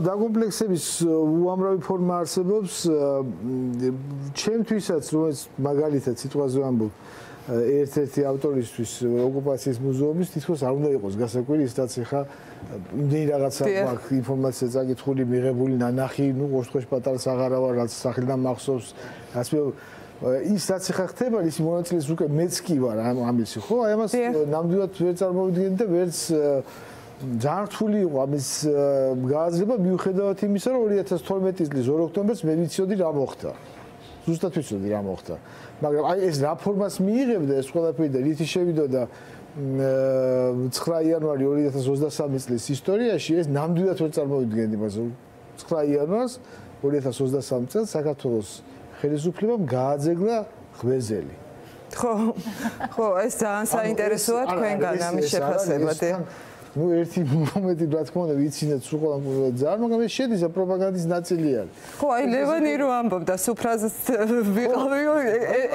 დაკომპლექსების უამრავი ფორმა არსებობს ჩემთვისაც რომელიც მაგალითად სიტყვაზე ამბობ ერთ-ერთი ავტორისთვის ოკუპაციის მუზეუმის თითქოს არ უნდა იყოს გასაკვირი ისიც ხა იმდენი რაღაცა აქვს ინფორმაცია წაკითხული მიღებული ნანახი ნუ ოშთხოვში პატარა საღარა ვარ რაც სახელიდან მახსოვს ასე ის რაც ხა ხდება ის მონაწილეს უკვე მეც კი ვარ ამ ამისი ხო? აი ამას ნამდვილად ვერ წარმოვიდგენთ და ვერც ძალიან რთული იყო ამის გააზრება მიუხედავად იმისა, რომ 2012 წლის 2 ოქტომბერს მე ვიცოდი რა მოხდა. ზუსტად ვიცოდი რა მოხდა. მაგრამ აი ეს რა ფორმას მიიღებდა ეს ყველაფერი და რითი შევიდოდა 9 იანვარი 2023 წლის ისტორიაში ეს ნამდვილად ვერ წარმოვიდგენდი მას 9 იანვარს 2023 წელს საქართველოს ხელისუფლებამ გააძეგლა ღვეზელი. ხო ხო ეს ძალიან საინტერესოა თქვენგან ამის შეფასება და ну ერთი მომენტი რა თქმა უნდა ვიცინეთ სულ ყველა ძალიან მაგრამ ეს შედის პროპაგანდის ნაწილი არის. ხო აი ლევანი რო ამბობდა სუფრაზს ვიყავიო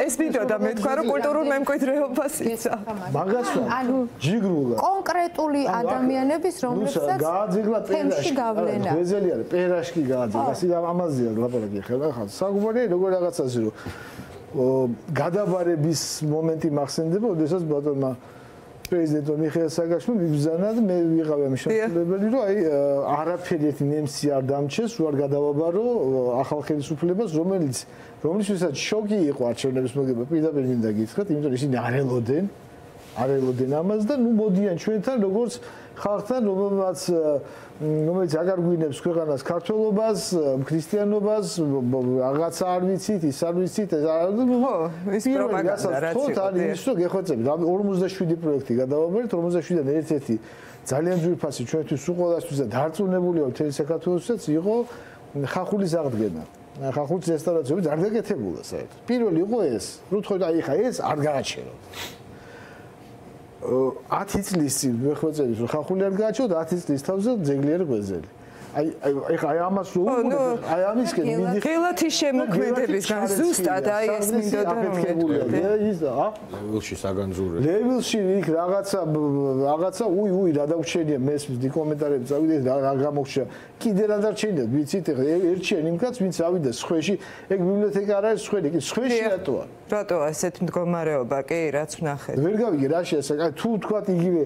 ეს ვიდეო და მე თქვა რომ კულტურულ მემკვიდრეობას ისა მაგას ანუ ჯიგრულა. კონკრეტული ადამიანების რომლებსაც გააძეგლა პერაშკი გავლენა. ვეზელი არის პერაშკი გააძეგლა ასე ამაზეა ლაპარაკი ხელა ხალ საუბარი როგორ რაღაცაზე რომ გადაბარების მომენტი მახსენდება, ოდესაც ბატონმა პრეზიდენტო მიხეილ სააკაშვილი მიბზანა და მე ვიყავი ამ შემთხვევაში რომ აი არაფერი ერთი ნემსი არ დამჩეს რო არ გადავაბარო ახალ ხელისუფლებას რომელიც რომელიც ვისაც შოკი იყო არჩევნების მოგება პირდაპირ მინდა გითხრათ იმიტომ რომ ისინი არ ელოდნენ არ ელოდნენ ამას და ნუ მოდიან ჩვენთან როგორც ხალხთან რომელსაც რომელიც აღარ გვინებს ქვეყანას ქართულობას, ქრისტიანობას, რაღაცა არ ვიცით, ის არ ვიცით, ეს არ ხო, ის პროპაგანდა რაც იყო. თოთალი ის რომ გეხოცები, 57 პროექტი გადავაბერეთ, 57-დან ერთ-ერთი ძალიან ძვირფასი ჩვენთვის უყოლასთვის და დარწმუნებული ვარ თელი საქართველოსაც იყო ხახულის აღდგენა. ხახულის რესტავრაციები არ გაკეთებულა საერთოდ. პირველი იყო ეს, რო თქო და აი ხა ეს არ გააჩერო. 10 წლის წინ მეხვეწების რომ ხახული არ გააჩვენოთ 10 წლის თავზე ძეგლიერ გვეზელი აი აი აი ამას რო აი ამისკენ მიდი ხელათი შემოქმედებისგან ზუსტად აი ეს მინდოდა რომ ის და ლევილში საგანძურე. ლევილში იქ რაღაცა რაღაცა უი უი რა დაგვჩენია მესმის კომენტარები წავიდე რა გამოგჩა. კიდე რა დარჩენია ვიცით ერთიან იმ კაც ვინც ავიდა სხეში ეგ ბიბლიოთეკა არ არის სხელი კი სხეში რატოა რატოა ესეთ მდგომარეობა კი რაც ვნახეთ. ვერ გავიგე რა შეიძლება თუ თქვა იგივე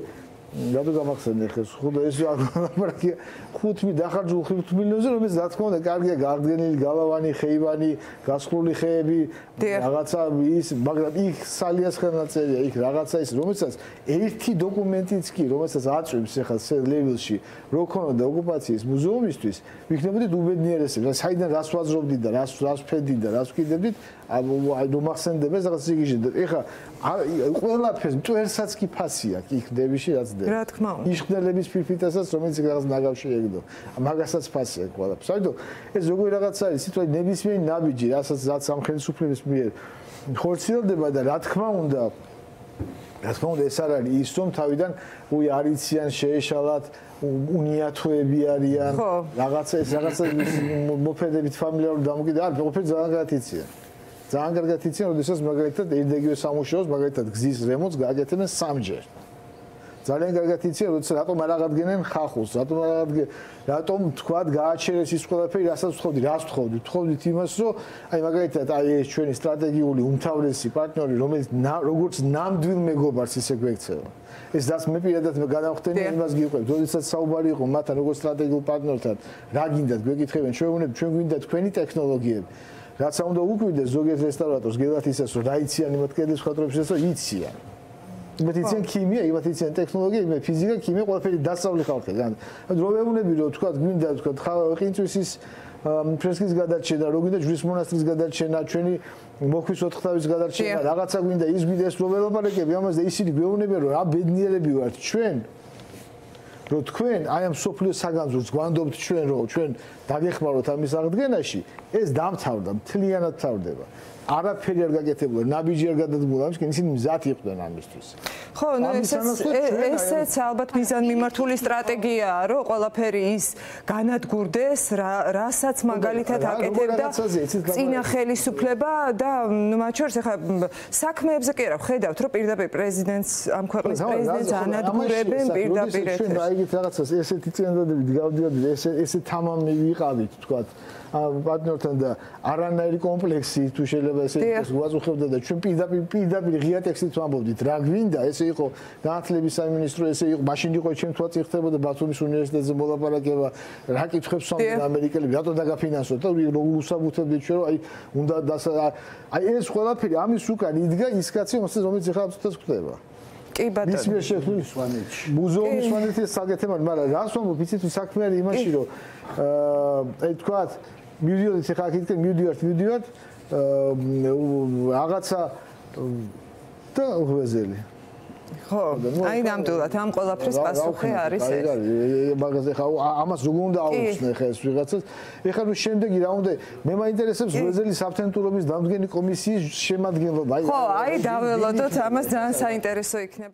რატო გამახსენე ხეს. ხუდა ეს აპარატი 5 დახარჯულ 5 მილიონზე რომელიც რა თქმა უნდა კარგია გარდგენილი გალავანი ხეივანი გასხლული ხეები რაღაცა ის მაგრამ იქ სალიას ხელნაწერია იქ რაღაცა ის რომელსაც ერთი დოკუმენტიც კი რომელსაც აწვევს ახლა ლეველში რო ქონოდა ოკუპაციის მუზეუმისთვის ვიქნებოდით უბედნიერესები რა საიდან რას ვაზრობდით და რას რას ფედით და რას ვკიდებდით აი მომახსენდება რაღაც იგიჟე და ეხა ყველაფერს მტვერსაც კი ფასი აქვს იქ დევიში რაც დე. რა თქმა უნდა. იშხნელების ფიფიტასაც რომელიც რაღაც ნაგავში ეგდო მაგასაც ფასი აქვს ყველაფერს. საერთოდ ეს როგორი რაღაცა არის? სიტუაცია ნებისმიერი ნაბიჯი რასაც რაც ამ ხელისუფლების მიერ ხორციელდება და რა თქმა უნდა რა თქმა უნდა ეს არ არის ის რომ თავიდან უი არიციან შეეშალათ უნიათოები არიან. რაღაცა ეს რაღაცა მოფედებით ფამილიარული დამოკიდე არ ყოფილი ძალიან გათიცია ძალიან კარგად იციან, როდესაც მაგალითად ერდეგიო სამუშაოს, მაგალითად გზის რემონტს გააკეთებენ სამჯერ. ძალიან კარგად იციან, როდესაც რატომ არ აღადგენენ ხახულს, რატომ არ აღადგენ, რატომ თქვათ გააჩერეს ის ყველაფერი, რასაც ვთხოვდი, რას ვთხოვდი? ვთხოვდით იმას, რომ აი მაგალითად აი ეს ჩვენი სტრატეგიული უმთავრესი პარტნიორი, რომელიც როგორც ნამდვილ მეგობარს ისე გვექცევა. ეს დას მე პირადად გადავხდენი იმას გიყვებ, როდესაც საუბარი იყო მათთან როგორც სტრატეგიულ პარტნიორთან, რა გინდათ გვეკითხებენ, ჩვენ უნდა ჩვენ გვინდა თქვენი ტექნოლოგიები. რაც უნდა უკვირდეს ზოგიერთ რესტავრატორს გელათ ისეს რომ დაიციან იმათ კედლის ხატრებს რომ იციან. იმათ იციან ქიმია იმათ იციან ტექნოლოგია იმათ ფიზიკა ქიმია ყველაფერი დასავლი ხალხი. გან რო ვეუბნები რომ თქვა გვინდა თქვა ყინწვის ის ფრესკის გადარჩენა რო გვინდა ჯვრის მონასტრის გადარჩენა ჩვენი მოხვის ოთხთავის გადარჩენა რაღაცა გვინდა ის გვინდა ეს რო ველაპარაკები ამაზე ისინი გვეუბნებიან რომ რა ბედნიერები ვართ ჩვენ რომ თქვენ აი ამ სოფლიო საგანძურს გვანდობთ ჩვენ რომ ჩვენ დაგეხმაროთ ამის აღდგენაში ეს დამთავრდა მთლიანად თავდება არაფერი არ გაკეთებულა, ნაბიჯი არ გადადგმულა, ამის ისინი მზად იყვნენ ამისთვის. ხო, ნუ ესეც ესეც ალბათ მიზან მიმართული სტრატეგიაა, რომ ყველაფერი ის განადგურდეს, რასაც მაგალითად აკეთებდა წინა ხელისუფლება და მათ შორის ახლა საქმეებზე კი არა, ხედავთ, რომ პირდაპირ პრეზიდენტს ამ ქვეყნის პრეზიდენტს ანადგურებენ პირდაპირ ეთერში. ეგეთ რაღაცას ესეთი წინადადებით გავდიოდი ესე ესე თამამი ვიყავით თქვა პარტნიორთან და არანაირი კომპლექსი თუ შეიძლება ესე იყოს ვაწუხებდა და ჩვენ პირდაპირ პირდაპირ ღია ტექსტით ვამბობდით რა გვინდა? ესე იყო განათლების სამინისტრო ესე იყო მაშინ იყო ჩვენ თვა წიხდებოდა ბათუმის უნივერსიტეტზე მოლაპარაკება რა კითხებს სვამდნენ ამერიკელები რატო დაგაფინანსოთ და როგორ უსაბუთებდით ჩვენ აი უნდა აი ეს ყველაფერი ამის უკან იდგა ის კაცი რომელიც ეხლა ცოტას ხდება კი ბატონო. ის მე შეხვდი სვანეთში. მუზეუმის სვანეთის საკეთებად, მაგრამ რას ვამბობ, იცით საქმე არის იმაში, რომ აა აი თქვა მივიდიოთ ახლა აქეთ მივიდიოთ, მივიდიოთ აა რაღაცა და ღვეზელი. ხო, აი ნამდვილად ამ ყველაფრის პასუხი არის ეს. აი მაგას ახლა ამას როგორ უნდა აუხსნე ხა ეს ვიღაცას? ეხლა ნუ შემდეგი რა უნდა მე მაინტერესებს ვეზელი საფთენტურობის დამდგენი კომისიის შემადგენლობა. ხო, აი დაველოდოთ ამას ძალიან საინტერესო იქნება.